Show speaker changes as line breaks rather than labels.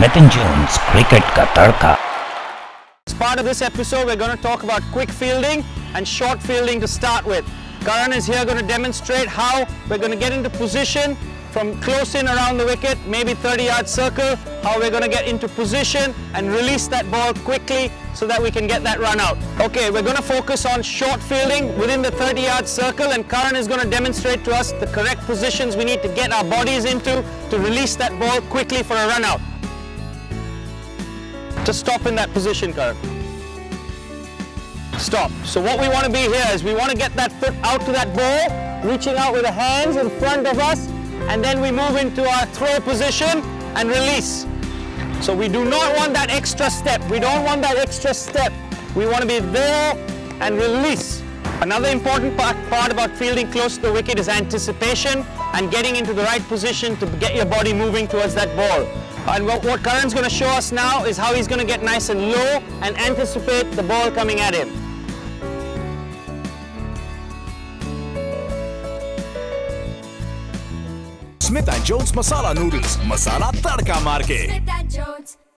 Jones, Cricket Ka Tadka.
As part of this episode, we're going to talk about quick fielding and short fielding to start with. Karan is here going to demonstrate how we're going to get into position from close in around the wicket, maybe 30 yard circle, how we're going to get into position and release that ball quickly so that we can get that run out. Okay, we're going to focus on short fielding within the 30 yard circle and Karan is going to demonstrate to us the correct positions we need to get our bodies into to release that ball quickly for a run out. Just stop in that position, Karan. Stop. So what we want to be here is we want to get that foot out to that ball, reaching out with the hands in front of us, and then we move into our throw position and release. So we do not want that extra step. We don't want that extra step. We want to be there and release. Another important part, part, about fielding close to the wicket is anticipation and getting into the right position to get your body moving towards that ball. And what, what Karan's going to show us now is how he's going to get nice and low and anticipate the ball coming at him.
Smith & Jones Masala Noodles,
Masala Tadka Marke.